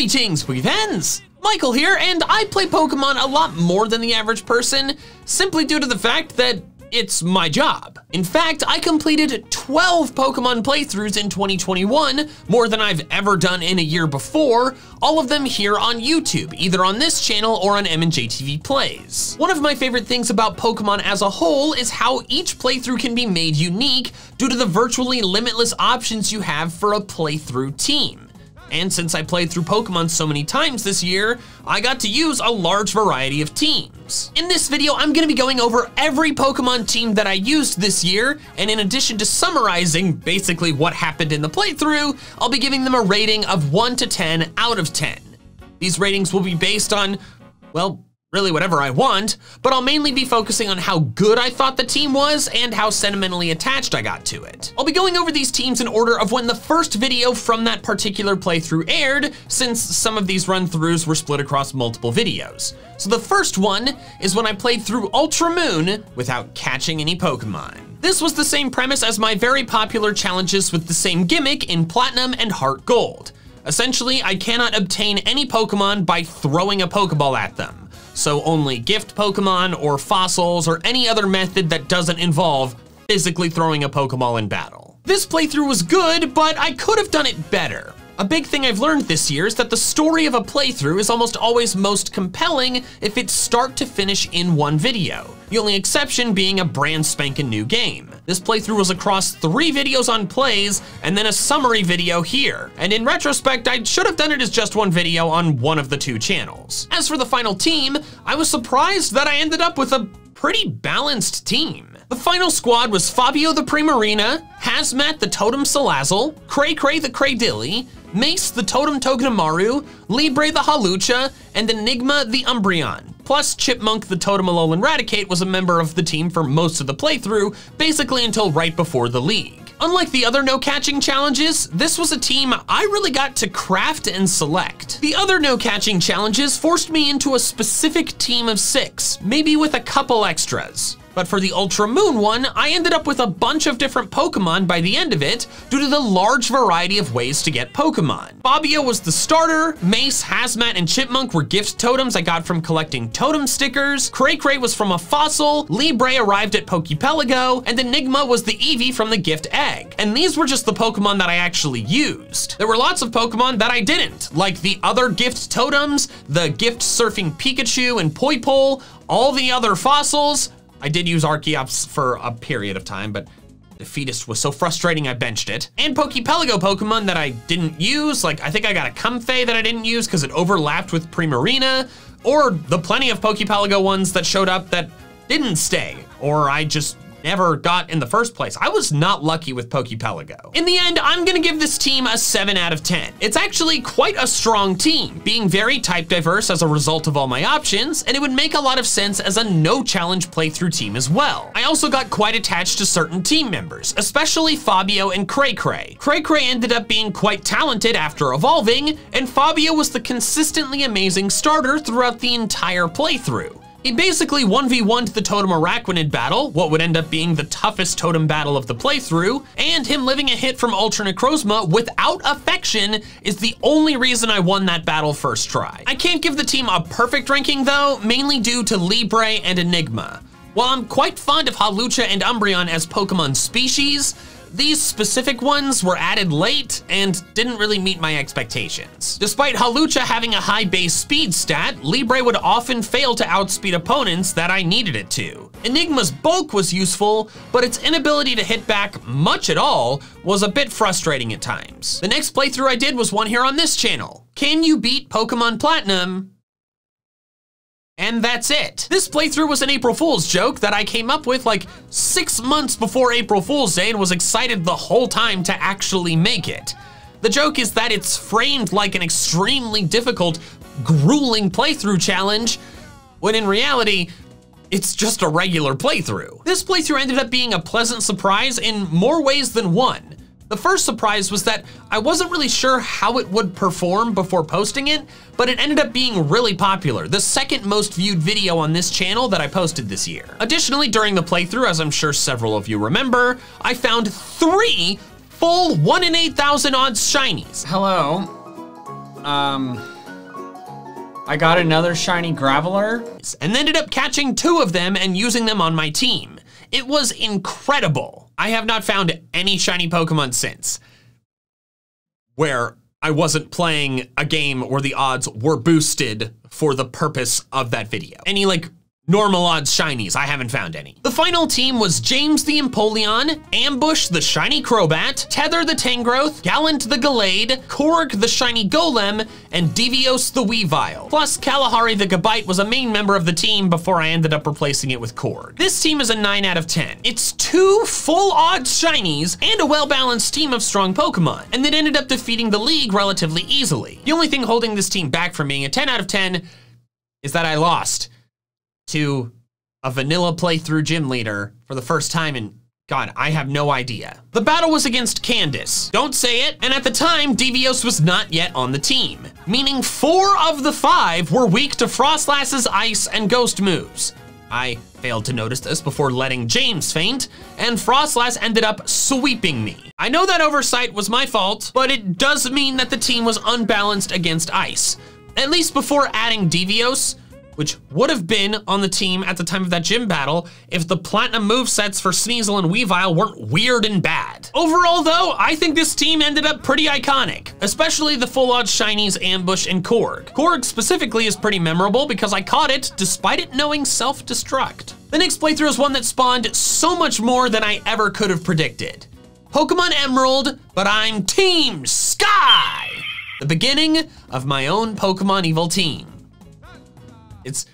Greetings, Weavens! Michael here, and I play Pokemon a lot more than the average person, simply due to the fact that it's my job. In fact, I completed 12 Pokemon playthroughs in 2021, more than I've ever done in a year before, all of them here on YouTube, either on this channel or on MandJTV Plays. One of my favorite things about Pokemon as a whole is how each playthrough can be made unique due to the virtually limitless options you have for a playthrough team. And since I played through Pokemon so many times this year, I got to use a large variety of teams. In this video, I'm gonna be going over every Pokemon team that I used this year, and in addition to summarizing basically what happened in the playthrough, I'll be giving them a rating of 1 to 10 out of 10. These ratings will be based on, well, really whatever I want, but I'll mainly be focusing on how good I thought the team was and how sentimentally attached I got to it. I'll be going over these teams in order of when the first video from that particular playthrough aired, since some of these run-throughs were split across multiple videos. So the first one is when I played through Ultra Moon without catching any Pokemon. This was the same premise as my very popular challenges with the same gimmick in Platinum and Heart Gold. Essentially, I cannot obtain any Pokemon by throwing a Pokeball at them so only gift Pokemon or fossils or any other method that doesn't involve physically throwing a Pokeball in battle. This playthrough was good, but I could have done it better. A big thing I've learned this year is that the story of a playthrough is almost always most compelling if it's start to finish in one video, the only exception being a brand spanking new game. This playthrough was across three videos on plays and then a summary video here. And in retrospect, I should have done it as just one video on one of the two channels. As for the final team, I was surprised that I ended up with a pretty balanced team. The final squad was Fabio the Primarina, Hazmat the Totem Salazzle, Cray Cray the Cradily, Mace the Totem Togedemaru, Libre the Hawlucha, and Enigma the Umbreon. Plus, Chipmunk the Totem Alolan Raticate was a member of the team for most of the playthrough, basically until right before the league. Unlike the other no catching challenges, this was a team I really got to craft and select. The other no catching challenges forced me into a specific team of six, maybe with a couple extras. But for the Ultra Moon one, I ended up with a bunch of different Pokemon by the end of it due to the large variety of ways to get Pokemon. Fabio was the starter, Mace, Hazmat, and Chipmunk were gift totems I got from collecting totem stickers, Cray was from a fossil, Libre arrived at Pokepelago, and Enigma was the Eevee from the gift egg. And these were just the Pokemon that I actually used. There were lots of Pokemon that I didn't, like the other gift totems, the gift surfing Pikachu and Poi Poipole, all the other fossils, I did use Archeops for a period of time, but Defeatist was so frustrating I benched it. And Pokepelago Pokemon that I didn't use, like I think I got a Comfey that I didn't use because it overlapped with Primarina, or the plenty of Pokepelago ones that showed up that didn't stay, or I just never got in the first place. I was not lucky with Pokepelago. In the end, I'm gonna give this team a 7 out of 10. It's actually quite a strong team, being very type diverse as a result of all my options, and it would make a lot of sense as a no challenge playthrough team as well. I also got quite attached to certain team members, especially Fabio and Cray Cray. Cray Cray ended up being quite talented after evolving, and Fabio was the consistently amazing starter throughout the entire playthrough. He basically 1v1'd the Totem Araquanid battle, what would end up being the toughest totem battle of the playthrough, and him living a hit from Ultra Necrozma without affection is the only reason I won that battle first try. I can't give the team a perfect ranking though, mainly due to Libre and Enigma. While I'm quite fond of Hawlucha and Umbreon as Pokemon species, these specific ones were added late and didn't really meet my expectations. Despite Hawlucha having a high base speed stat, Libre would often fail to outspeed opponents that I needed it to. Enigma's bulk was useful, but its inability to hit back much at all was a bit frustrating at times. The next playthrough I did was one here on this channel. Can you beat Pokemon Platinum and that's it. This playthrough was an April Fool's joke that I came up with like six months before April Fool's Day and was excited the whole time to actually make it. The joke is that it's framed like an extremely difficult, grueling playthrough challenge, when in reality, it's just a regular playthrough. This playthrough ended up being a pleasant surprise in more ways than one. The first surprise was that I wasn't really sure how it would perform before posting it, but it ended up being really popular, the second most viewed video on this channel that I posted this year. Additionally, during the playthrough, as I'm sure several of you remember, I found three full 1 in 8,000 odds shinies. Hello. Um, I got another shiny Graveler. and ended up catching two of them and using them on my team. It was incredible. I have not found any shiny Pokemon since where I wasn't playing a game where the odds were boosted for the purpose of that video. Any like Normal odds shinies, I haven't found any. The final team was James the Empoleon, Ambush the Shiny Crobat, Tether the Tangrowth, Gallant the Gallade, Korg the Shiny Golem, and Devios the Weavile. Plus, Kalahari the Gabite was a main member of the team before I ended up replacing it with Korg. This team is a 9 out of 10. It's two full odds shinies and a well-balanced team of strong Pokemon, and it ended up defeating the league relatively easily. The only thing holding this team back from being a 10 out of 10 is that I lost to a vanilla playthrough gym leader for the first time in God, I have no idea. The battle was against Candace. Don't say it. And at the time, Devios was not yet on the team, meaning four of the five were weak to Froslass's ice and ghost moves. I failed to notice this before letting James faint, and Froslass ended up sweeping me. I know that oversight was my fault, but it does mean that the team was unbalanced against ice. At least before adding Devios, which would have been on the team at the time of that gym battle if the platinum move sets for Sneasel and Weavile weren't weird and bad. Overall though, I think this team ended up pretty iconic, especially the full odds shinies Ambush and Korg. Korg specifically is pretty memorable because I caught it despite it knowing self-destruct. The next playthrough is one that spawned so much more than I ever could have predicted. Pokemon Emerald, but I'm Team Sky! The beginning of my own Pokemon Evil team. It's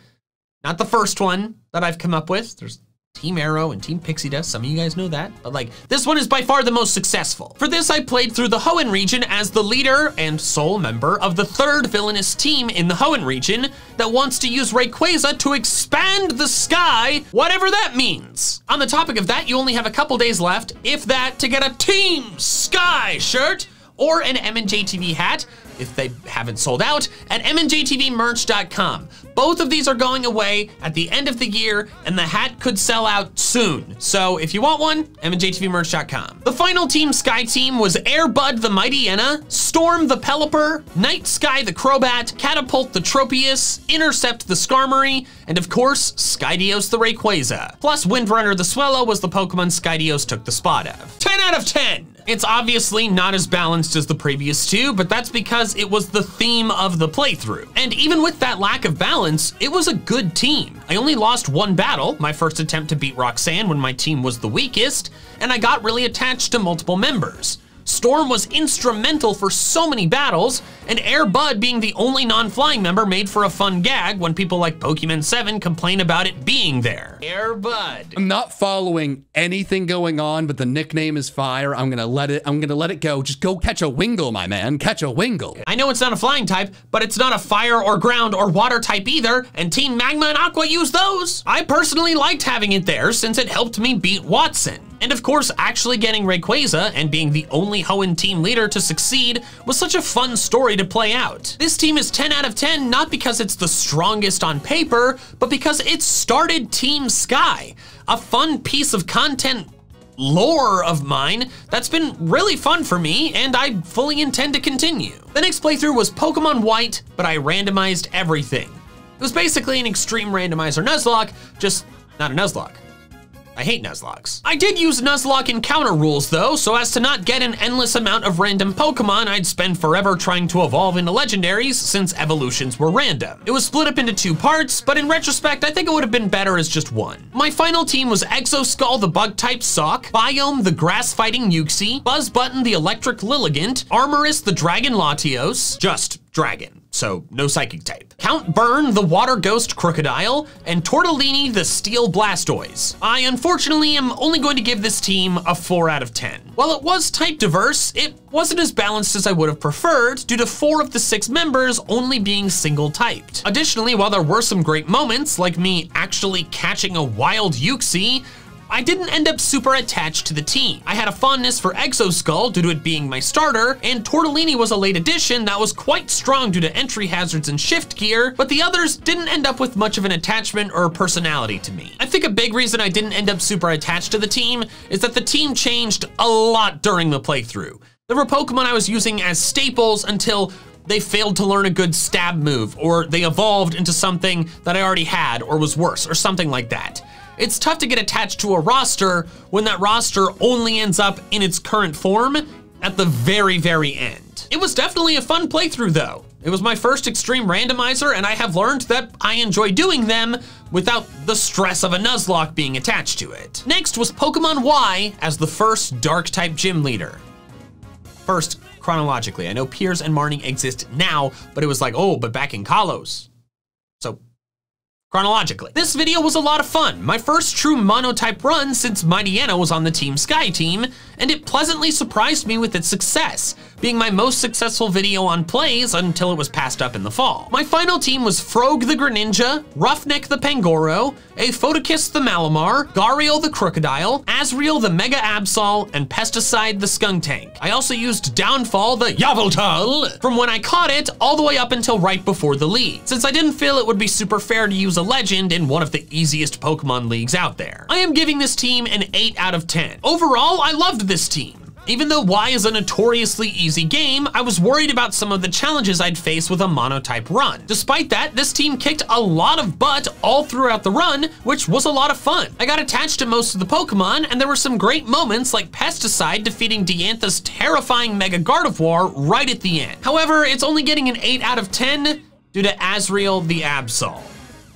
not the first one that I've come up with. There's Team Arrow and Team Pixie Dust. Some of you guys know that. But like, this one is by far the most successful. For this, I played through the Hoenn region as the leader and sole member of the third villainous team in the Hoenn region that wants to use Rayquaza to expand the sky, whatever that means. On the topic of that, you only have a couple days left, if that, to get a Team Sky shirt or an M&J MandJTV hat if they haven't sold out at mandjtvmerch.com. Both of these are going away at the end of the year and the hat could sell out soon. So if you want one, mandjtvmerch.com. The final Team Sky team was Airbud the Mightyena, Storm the Pelipper, Night Sky the Crobat, Catapult the Tropius, Intercept the Skarmory, and of course, Skydios the Rayquaza. Plus Windrunner the Swellow was the Pokemon Skydios took the spot of. 10 out of 10! It's obviously not as balanced as the previous two, but that's because it was the theme of the playthrough. And even with that lack of balance, it was a good team. I only lost one battle, my first attempt to beat Roxanne when my team was the weakest, and I got really attached to multiple members. Storm was instrumental for so many battles, and Air Bud being the only non-flying member made for a fun gag when people like Pokemon 7 complain about it being there. Air Bud. I'm not following anything going on, but the nickname is fire. I'm gonna let it, I'm gonna let it go. Just go catch a Wingull, my man. Catch a Wingull. I know it's not a flying type, but it's not a fire or ground or water type either, and Team Magma and Aqua use those. I personally liked having it there since it helped me beat Watson. And of course, actually getting Rayquaza and being the only Hoenn team leader to succeed was such a fun story to play out. This team is 10 out of 10 not because it's the strongest on paper, but because it started Team Sky, a fun piece of content lore of mine that's been really fun for me and I fully intend to continue. The next playthrough was Pokemon White, but I randomized everything. It was basically an extreme randomizer Nuzlocke, just not a Nuzlocke. I hate Nuzlockes. I did use Nuzlocke encounter rules though, so as to not get an endless amount of random Pokemon I'd spend forever trying to evolve into legendaries since evolutions were random. It was split up into two parts, but in retrospect, I think it would have been better as just one. My final team was Exoskull the bug-type Sawk, Biome the grass-fighting Uxie, Buzzbutton the electric Lilligant, Armorous the Dragon Latios, just dragon, so no psychic type. Count Burn, the water ghost Krookodile, and Tortellini, the steel blastoise. I unfortunately am only going to give this team a 4 out of 10. While it was type diverse, it wasn't as balanced as I would have preferred due to four of the six members only being single typed. Additionally, while there were some great moments, like me actually catching a wild Uxie, I didn't end up super attached to the team. I had a fondness for Exoskull due to it being my starter, and Tortellini was a late addition that was quite strong due to entry hazards and shift gear, but the others didn't end up with much of an attachment or personality to me. I think a big reason I didn't end up super attached to the team is that the team changed a lot during the playthrough. There were Pokemon I was using as staples until they failed to learn a good stab move, or they evolved into something that I already had or was worse, or something like that. It's tough to get attached to a roster when that roster only ends up in its current form at the very, very end. It was definitely a fun playthrough though. It was my first extreme randomizer and I have learned that I enjoy doing them without the stress of a Nuzlocke being attached to it. Next was Pokemon Y as the first dark type gym leader. First, chronologically, I know Piers and Marnie exist now, but it was like, oh, but back in Kalos. So chronologically. This video was a lot of fun, my first true monotype run since Mightyena was on the Team Sky team, and it pleasantly surprised me with its success, being my most successful video on plays until it was passed up in the fall. My final team was Frog the Greninja, Roughneck the Pangoro, a Photokiss the Malamar, Gariel the Krookodile, Asriel the Mega Absol, and Pesticide the Skuntank. I also used Downfall the Yveltal from when I caught it all the way up until right before the league, since I didn't feel it would be super fair to use a legend in one of the easiest Pokemon leagues out there. I am giving this team an 8 out of 10. Overall, I loved this team. Even though Y is a notoriously easy game, I was worried about some of the challenges I'd face with a monotype run. Despite that, this team kicked a lot of butt all throughout the run, which was a lot of fun. I got attached to most of the Pokemon, and there were some great moments like Pesticide defeating Diantha's terrifying Mega Gardevoir right at the end. However, it's only getting an 8 out of 10 due to Asriel the Absol.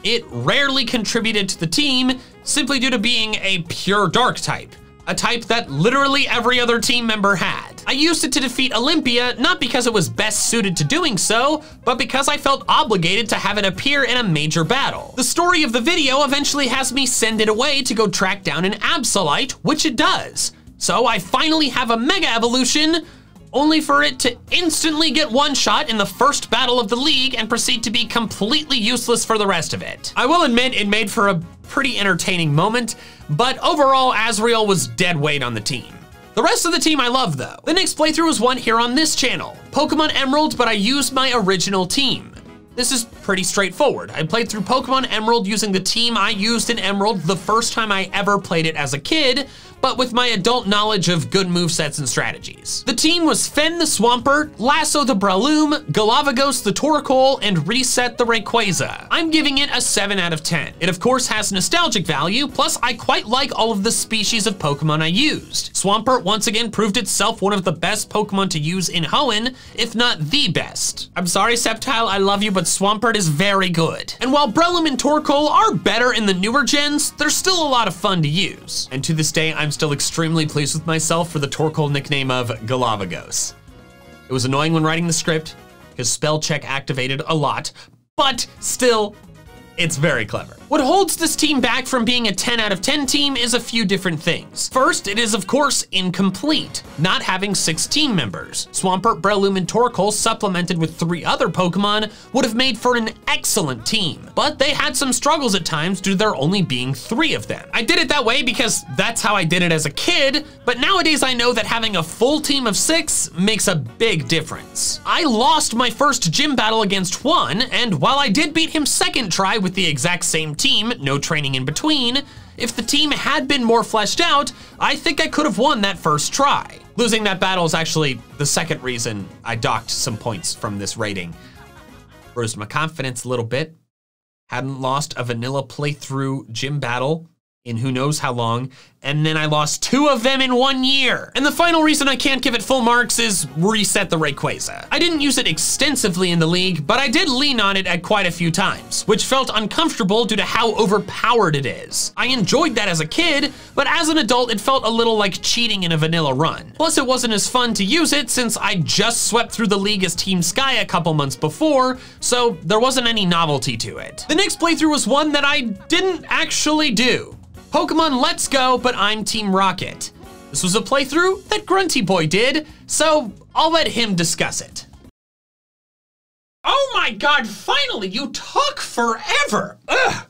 It rarely contributed to the team simply due to being a pure dark type a type that literally every other team member had. I used it to defeat Olympia, not because it was best suited to doing so, but because I felt obligated to have it appear in a major battle. The story of the video eventually has me send it away to go track down an Absolite, which it does. So I finally have a Mega Evolution, only for it to instantly get one shot in the first battle of the league and proceed to be completely useless for the rest of it. I will admit it made for a pretty entertaining moment, but overall, Asriel was dead weight on the team. The rest of the team I love though. The next playthrough was one here on this channel, Pokemon Emerald, but I used my original team. This is pretty straightforward. I played through Pokemon Emerald using the team I used in Emerald the first time I ever played it as a kid, but with my adult knowledge of good movesets and strategies. The team was Fen the Swampert, Lasso the Breloom, Galavagos the Torkoal, and Reset the Rayquaza. I'm giving it a 7 out of 10. It of course has nostalgic value, plus I quite like all of the species of Pokemon I used. Swampert once again proved itself one of the best Pokemon to use in Hoenn, if not the best. I'm sorry Sceptile, I love you, but Swampert is very good. And while Breloom and Torkoal are better in the newer gens, they're still a lot of fun to use. And to this day, I'm I'm still extremely pleased with myself for the Torkoal nickname of Galavagos. It was annoying when writing the script, because spell check activated a lot, but still, it's very clever. What holds this team back from being a 10 out of 10 team is a few different things. First, it is of course incomplete, not having six team members. Swampert, Breloom, and Torkoal supplemented with three other Pokemon would have made for an excellent team, but they had some struggles at times due to there only being three of them. I did it that way because that's how I did it as a kid, but nowadays I know that having a full team of six makes a big difference. I lost my first gym battle against Juan, and while I did beat him second try with the exact same team, no training in between, if the team had been more fleshed out, I think I could have won that first try. Losing that battle is actually the second reason I docked some points from this rating. Bruised my confidence a little bit. Hadn't lost a vanilla playthrough gym battle in who knows how long, and then I lost two of them in one year. And the final reason I can't give it full marks is reset the Rayquaza. I didn't use it extensively in the league, but I did lean on it at quite a few times, which felt uncomfortable due to how overpowered it is. I enjoyed that as a kid, but as an adult, it felt a little like cheating in a vanilla run. Plus, it wasn't as fun to use it since I just swept through the league as Team Sky a couple months before, so there wasn't any novelty to it. The next playthrough was one that I didn't actually do. Pokemon Let's Go, but I'm Team Rocket. This was a playthrough that Grunty Boy did, so I'll let him discuss it. Oh my god, finally, you took forever! Ugh!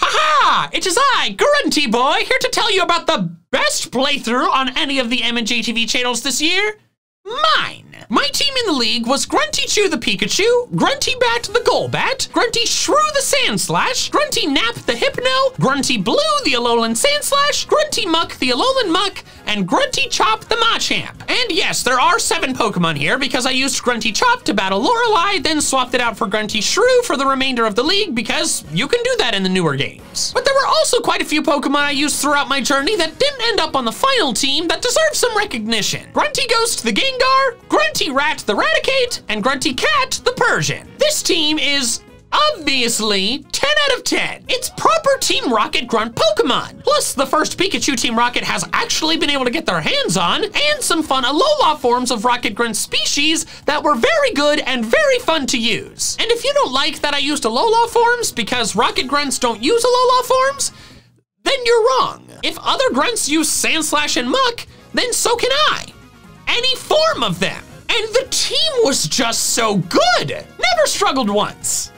Haha! It is I, Grunty Boy, here to tell you about the best playthrough on any of the MandJTV channels this year. Mine! My team in the league was Grunty Chew the Pikachu, Grunty Bat the Golbat, Grunty Shrew the Sandslash, Grunty Nap the Hypno, Grunty Blue the Alolan Sandslash, Grunty Muck the Alolan Muk, and Grunty Chop the Machamp. And yes, there are seven Pokemon here because I used Grunty Chop to battle Lorelei, then swapped it out for Grunty Shrew for the remainder of the league because you can do that in the newer games. But there were also quite a few Pokemon I used throughout my journey that didn't end up on the final team that deserve some recognition. Grunty Ghost the Gengar, Grunty Rat the Raticate, and Grunty Cat the Persian. This team is Obviously, 10 out of 10. It's proper Team Rocket grunt Pokemon. Plus, the first Pikachu Team Rocket has actually been able to get their hands on, and some fun Alola forms of Rocket Grunt species that were very good and very fun to use. And if you don't like that I used Alola forms because Rocket Grunts don't use Alola forms, then you're wrong. If other grunts use Sandslash and Muk, then so can I. Any form of them. And the team was just so good. Never struggled once.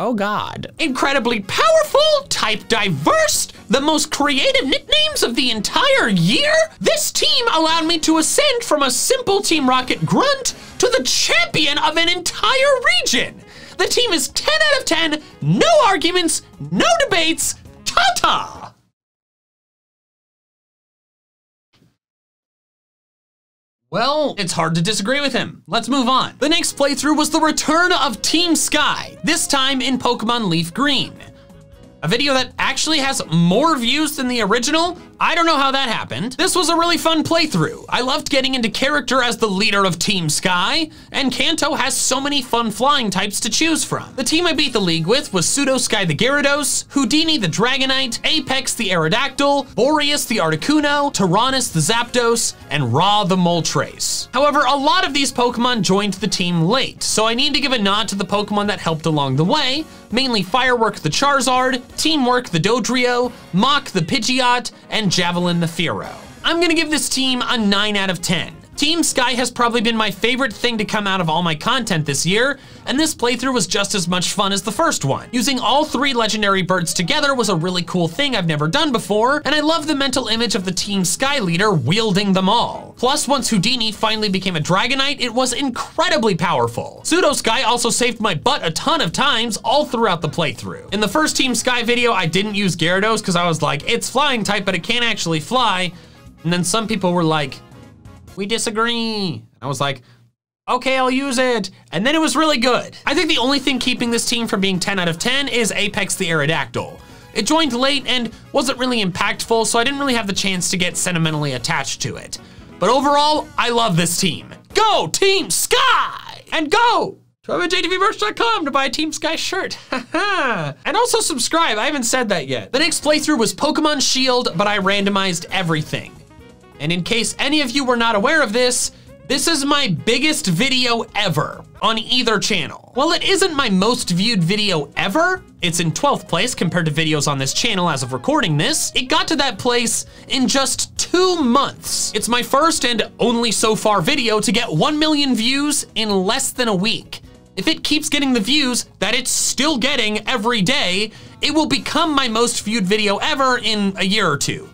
Oh God. Incredibly powerful, type diverse, the most creative nicknames of the entire year? This team allowed me to ascend from a simple Team Rocket grunt to the champion of an entire region. The team is 10 out of 10, no arguments, no debates, ta-ta! Well, it's hard to disagree with him. Let's move on. The next playthrough was the return of Team Sky, this time in Pokemon Leaf Green. A video that actually has more views than the original? I don't know how that happened. This was a really fun playthrough. I loved getting into character as the leader of Team Sky, and Kanto has so many fun flying types to choose from. The team I beat the league with was Pseudo Sky the Gyarados, Houdini the Dragonite, Apex the Aerodactyl, Boreas the Articuno, Tyrannus the Zapdos, and Ra the Moltres. However, a lot of these Pokemon joined the team late, so I need to give a nod to the Pokemon that helped along the way, mainly Firework the Charizard, Teamwork the Dodrio, Mach the Pidgeot, and Javelin the Fearow. I'm gonna give this team a 9 out of 10. Team Sky has probably been my favorite thing to come out of all my content this year, and this playthrough was just as much fun as the first one. Using all three legendary birds together was a really cool thing I've never done before, and I love the mental image of the Team Sky leader wielding them all. Plus, once Houdini finally became a Dragonite, it was incredibly powerful. Pseudo Sky also saved my butt a ton of times all throughout the playthrough. In the first Team Sky video, I didn't use Gyarados because I was like, it's flying type, but it can't actually fly. And then some people were like, we disagree. I was like, okay, I'll use it. And then it was really good. I think the only thing keeping this team from being 10 out of 10 is Apex the Aerodactyl. It joined late and wasn't really impactful, so I didn't really have the chance to get sentimentally attached to it. But overall, I love this team. Go Team Sky! And go to mandjtvmerch.com to buy a Team Sky shirt. and also subscribe, I haven't said that yet. The next playthrough was Pokemon Shield, but I randomized everything. And in case any of you were not aware of this, this is my biggest video ever on either channel. While it isn't my most viewed video ever, it's in 12th place compared to videos on this channel as of recording this, it got to that place in just two months. It's my first and only so far video to get 1 million views in less than a week. If it keeps getting the views that it's still getting every day, it will become my most viewed video ever in a year or two.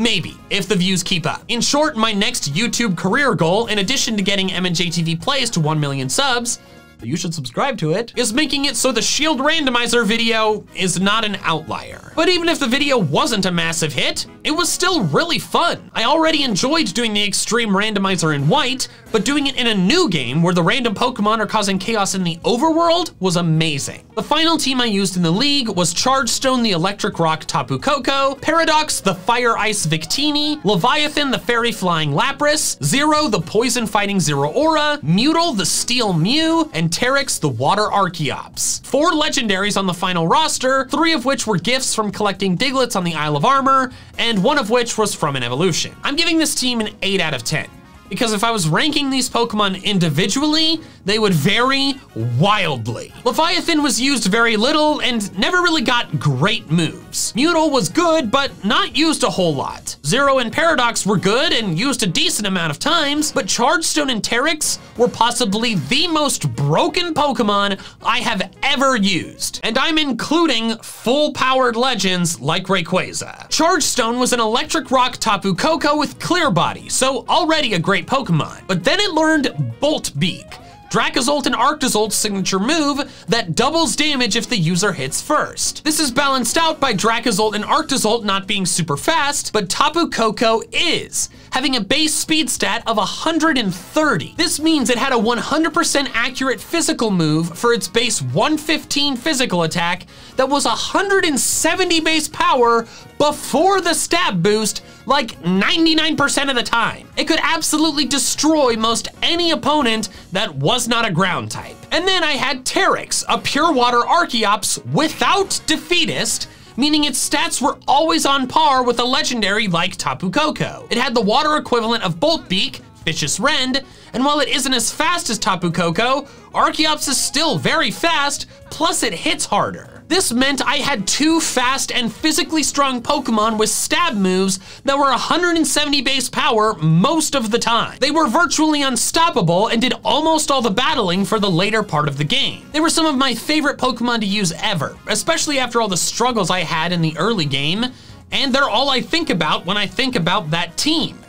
Maybe, if the views keep up. In short, my next YouTube career goal, in addition to getting MandJTV plays to 1 million subs, you should subscribe to it, is making it so the Shield Randomizer video is not an outlier. But even if the video wasn't a massive hit, it was still really fun. I already enjoyed doing the Extreme Randomizer in white, but doing it in a new game where the random Pokemon are causing chaos in the overworld was amazing. The final team I used in the league was Chargestone the Electric Rock Tapu Koko, Paradox the Fire Ice Victini, Leviathan the Fairy Flying Lapras, Zero the Poison Fighting Zeraora, Mewtle the Steel Mew, and Terrix the Water Archeops. Four legendaries on the final roster, three of which were gifts from collecting Digletts on the Isle of Armor, and one of which was from an evolution. I'm giving this team an 8 out of 10 because if I was ranking these Pokemon individually, they would vary wildly. Leviathan was used very little and never really got great moves. Mewtle was good, but not used a whole lot. Zero and Paradox were good and used a decent amount of times, but Chargestone and Terrix were possibly the most broken Pokemon I have ever used. And I'm including full-powered legends like Rayquaza. Chargestone was an electric rock Tapu Koko with clear body, so already a great Pokemon. But then it learned Bolt Beak, Dracozolt and Arctozolt's signature move that doubles damage if the user hits first. This is balanced out by Dracozolt and Arctozolt not being super fast, but Tapu Koko is, having a base speed stat of 130. This means it had a 100% accurate physical move for its base 115 physical attack that was 170 base power before the stab boost like 99% of the time. It could absolutely destroy most any opponent that was not a ground type. And then I had Terrix, a pure water Archeops without Defeatist, meaning its stats were always on par with a legendary like Tapu Koko. It had the water equivalent of Bolt Beak, Fishious Rend, and while it isn't as fast as Tapu Koko, Archeops is still very fast, plus it hits harder. This meant I had two fast and physically strong Pokemon with stab moves that were 170 base power most of the time. They were virtually unstoppable and did almost all the battling for the later part of the game. They were some of my favorite Pokemon to use ever, especially after all the struggles I had in the early game, and they're all I think about when I think about that team.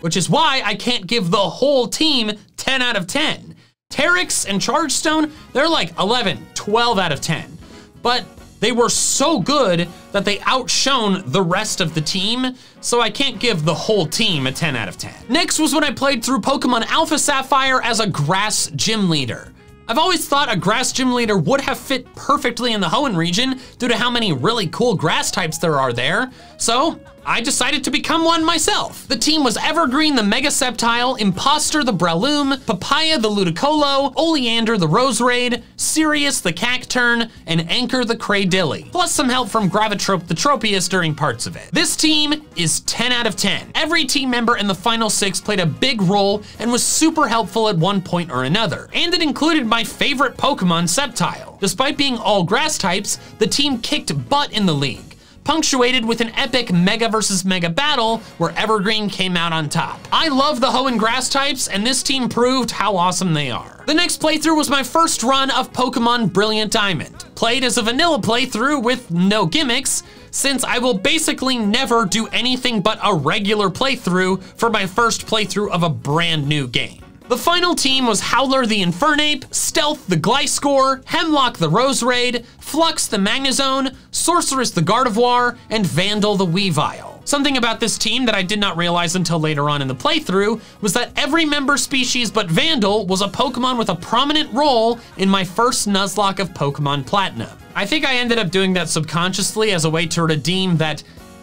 Which is why I can't give the whole team 10 out of 10. Terrix and Chargestone, they're like 11, 12 out of 10 but they were so good that they outshone the rest of the team, so I can't give the whole team a 10 out of 10. Next was when I played through Pokemon Alpha Sapphire as a grass gym leader. I've always thought a grass gym leader would have fit perfectly in the Hoenn region due to how many really cool grass types there are there, so I decided to become one myself. The team was Evergreen the Mega Sceptile, Imposter the Breloom, Papaya the Ludicolo, Oleander the Roserade, Sirius the Cacturne, and Anchor the Cradily, plus some help from Gravitrope the Tropius during parts of it. This team is 10 out of 10. Every team member in the final six played a big role and was super helpful at one point or another, and it included my favorite Pokemon Sceptile. Despite being all grass types, the team kicked butt in the league punctuated with an epic Mega versus Mega battle where Evergreen came out on top. I love the Hoenn grass types, and this team proved how awesome they are. The next playthrough was my first run of Pokemon Brilliant Diamond. Played as a vanilla playthrough with no gimmicks, since I will basically never do anything but a regular playthrough for my first playthrough of a brand new game. The final team was Howler the Infernape, Stealth the Gliscor, Hemlock the Roserade, Flux the Magnezone, Sorceress the Gardevoir, and Vandal the Weavile. Something about this team that I did not realize until later on in the playthrough was that every member species but Vandal was a Pokemon with a prominent role in my first Nuzlocke of Pokemon Platinum. I think I ended up doing that subconsciously as a way to redeem that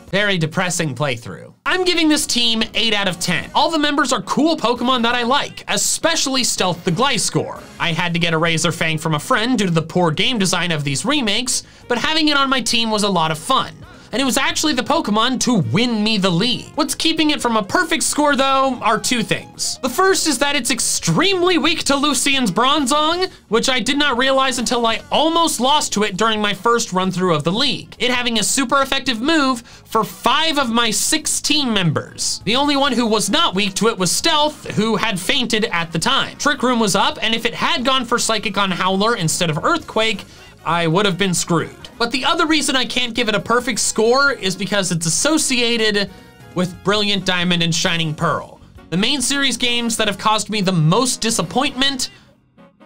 very depressing playthrough. I'm giving this team 8 out of 10. All the members are cool Pokemon that I like, especially Stealth the Gliscor. I had to get a Razor Fang from a friend due to the poor game design of these remakes, but having it on my team was a lot of fun and it was actually the Pokemon to win me the league. What's keeping it from a perfect score though are two things. The first is that it's extremely weak to Lucian's Bronzong, which I did not realize until I almost lost to it during my first run through of the league. It having a super effective move for five of my six team members. The only one who was not weak to it was Stealth, who had fainted at the time. Trick Room was up, and if it had gone for Psychic on Howler instead of Earthquake, I would have been screwed. But the other reason I can't give it a perfect score is because it's associated with Brilliant Diamond and Shining Pearl, the main series games that have caused me the most disappointment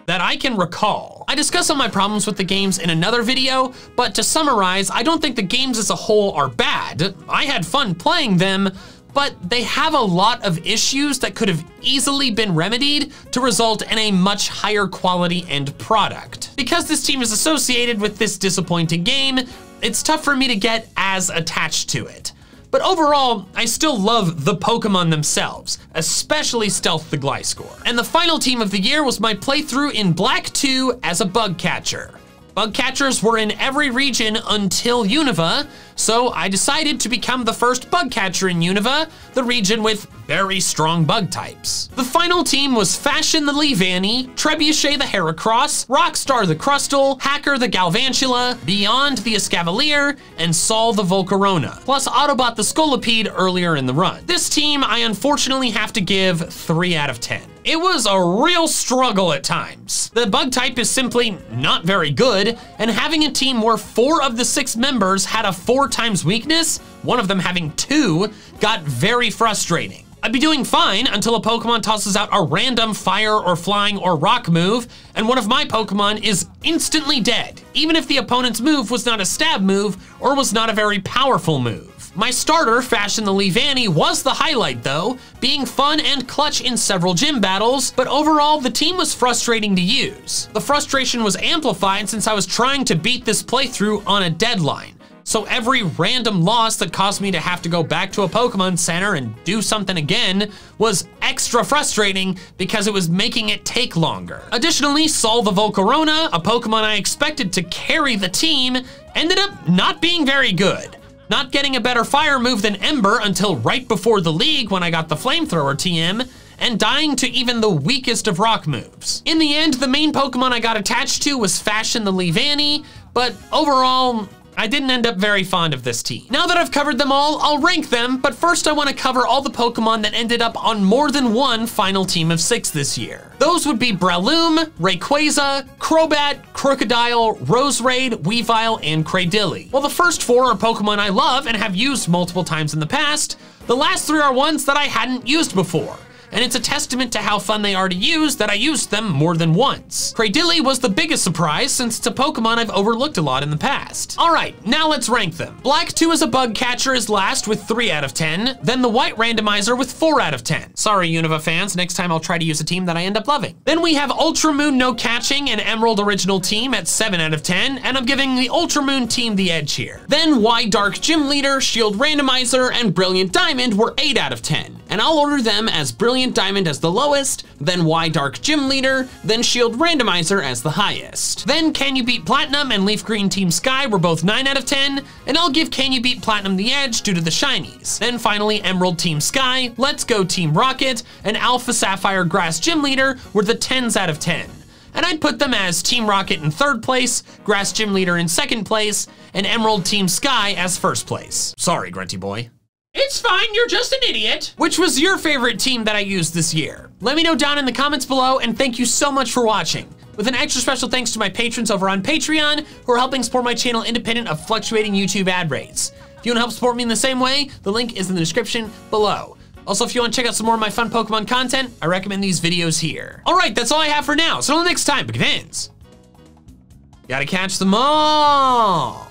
that I can recall. I discuss of my problems with the games in another video, but to summarize, I don't think the games as a whole are bad. I had fun playing them, but they have a lot of issues that could have easily been remedied to result in a much higher quality end product. Because this team is associated with this disappointing game, it's tough for me to get as attached to it. But overall, I still love the Pokemon themselves, especially Stealth the Gliscor. And the final team of the year was my playthrough in Black 2 as a bug catcher. Bug catchers were in every region until Unova, so I decided to become the first bug catcher in Unova, the region with very strong bug types. The final team was Fashion the Leavanny, Trebuchet the Heracross, Rockstar the Crustle, Hacker the Galvantula, Beyond the Escavalier, and Sol the Volcarona, plus Autobot the Scolipede earlier in the run. This team I unfortunately have to give 3 out of 10. It was a real struggle at times. The bug type is simply not very good, and having a team where four of the six members had a four times weakness, one of them having two, got very frustrating. I'd be doing fine until a Pokemon tosses out a random fire or flying or rock move, and one of my Pokemon is instantly dead, even if the opponent's move was not a stab move or was not a very powerful move. My starter, Fashion the Leavanny, was the highlight though, being fun and clutch in several gym battles, but overall the team was frustrating to use. The frustration was amplified since I was trying to beat this playthrough on a deadline. So every random loss that caused me to have to go back to a Pokemon Center and do something again was extra frustrating because it was making it take longer. Additionally, Sol the Volcarona, a Pokemon I expected to carry the team, ended up not being very good not getting a better fire move than Ember until right before the league when I got the Flamethrower TM, and dying to even the weakest of rock moves. In the end, the main Pokemon I got attached to was Fashion the Leavanny, but overall, I didn't end up very fond of this team. Now that I've covered them all, I'll rank them, but first I want to cover all the Pokemon that ended up on more than one final team of six this year. Those would be Breloom, Rayquaza, Crobat, Krookodile, Roserade, Weavile, and Cradily. While the first four are Pokemon I love and have used multiple times in the past, the last three are ones that I hadn't used before and it's a testament to how fun they are to use that I used them more than once. Cradily was the biggest surprise since it's a Pokemon I've overlooked a lot in the past. All right, now let's rank them. Black 2 as a bug catcher is last with 3 out of 10, then the White Randomizer with 4 out of 10. Sorry, Unova fans, next time I'll try to use a team that I end up loving. Then we have Ultra Moon No Catching and Emerald Original Team at 7 out of 10, and I'm giving the Ultra Moon team the edge here. Then Y Dark Gym Leader, Shield Randomizer, and Brilliant Diamond were 8 out of 10, and I'll order them as Brilliant Brilliant Diamond as the lowest, then Y Dark Gym Leader, then Shield Randomizer as the highest. Then Can You Beat Platinum and Leaf Green Team Sky were both 9 out of 10, and I'll give Can You Beat Platinum the edge due to the shinies. Then finally Emerald Team Sky, Let's Go Team Rocket, and Alpha Sapphire Grass Gym Leader were the 10s out of 10 and I'd put them as Team Rocket in third place, Grass Gym Leader in second place, and Emerald Team Sky as first place. Sorry, Grunty Boy. It's fine, you're just an idiot. Which was your favorite team that I used this year? Let me know down in the comments below, and thank you so much for watching. With an extra special thanks to my patrons over on Patreon, who are helping support my channel independent of fluctuating YouTube ad rates. If you wanna help support me in the same way, the link is in the description below. Also, if you want to check out some more of my fun Pokemon content, I recommend these videos here. All right, that's all I have for now. So until next time, fans, gotta catch them all.